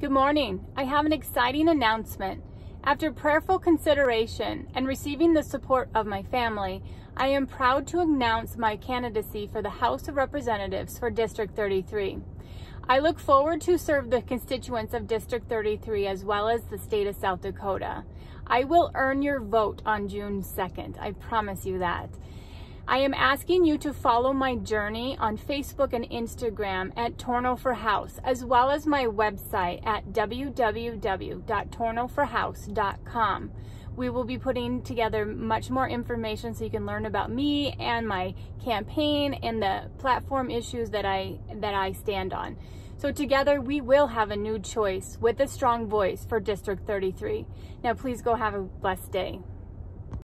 Good morning. I have an exciting announcement. After prayerful consideration and receiving the support of my family, I am proud to announce my candidacy for the House of Representatives for District 33. I look forward to serve the constituents of District 33 as well as the state of South Dakota. I will earn your vote on June 2nd. I promise you that. I am asking you to follow my journey on Facebook and Instagram at Torno for House, as well as my website at www.tornoforhouse.com. We will be putting together much more information so you can learn about me and my campaign and the platform issues that I that I stand on. So together we will have a new choice with a strong voice for District 33. Now please go have a blessed day.